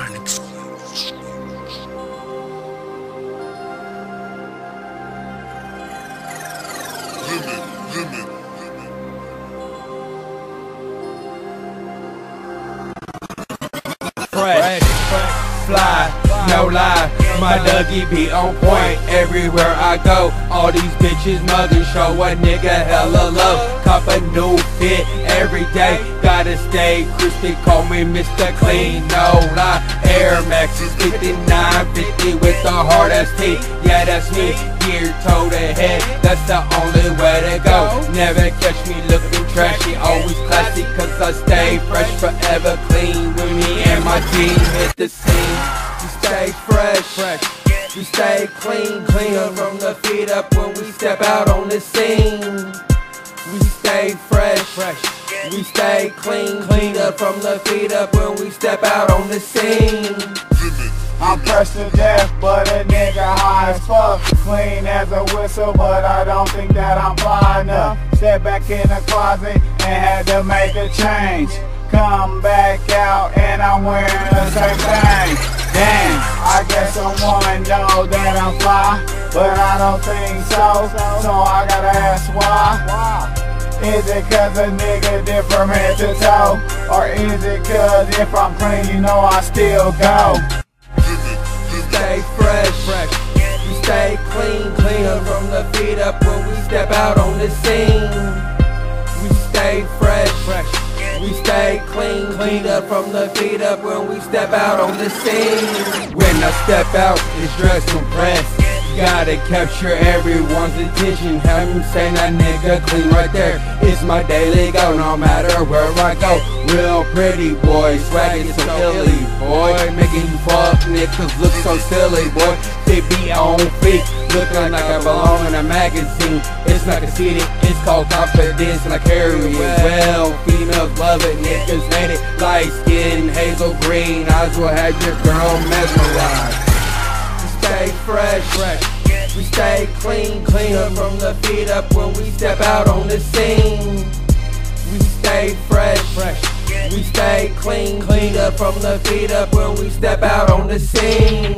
Limit, limit. fresh, fly, no lie. My Dougie be on point everywhere I go. All these bitches mugging, show a nigga hella love. Cop a new fit every day. Gotta stay crispy, call me Mr. Clean, no lie. Air Max is 5950 with the hard ass. Yeah, that's me. Gear toe to head, that's the only way to go. Never catch me looking trashy, always classy, cause I stay fresh, forever clean. With me and my team hit the scene. We stay fresh, fresh. We stay clean, cleaner from the feet up when we step out on the scene. We stay fresh, fresh. We stay clean, cleaner from the feet up when we step out on the scene. I'm pressed to death, but a nigga high as fuck. Clean as a whistle, but I don't think that I'm fly enough. Step back in the closet and had to make a change. Come back out and I'm wearing the same thing. Damn, I guess someone know that I'm fly, but I don't think so. So I gotta ask why. Is it cause a nigga did from head to toe? Or is it cause if I'm clean, you know I still go? stay fresh, fresh. We stay clean, cleaner from the feet up when we step out on the scene. We stay clean, clean up from the feet up when we step out on the scene. When I step out, it's dressed compressed. Gotta capture everyone's attention. Have them say that nigga clean right there. It's my daily go, no matter where I go. Real pretty boy, swaggin' so illy, boy. Making you fuck niggas look so silly, boy. They be on feet, looking like I belong in a magazine. It's not conceited, it's called confidence, and I carry it well. Females love it, niggas hate it. Light skin, hazel green, eyes will have your girl mesmerized. We stay fresh, fresh. We stay clean, cleaner from the feet up when we step out on the scene. We stay fresh, fresh. We stay clean, cleaner from the feet up when we step out on the scene.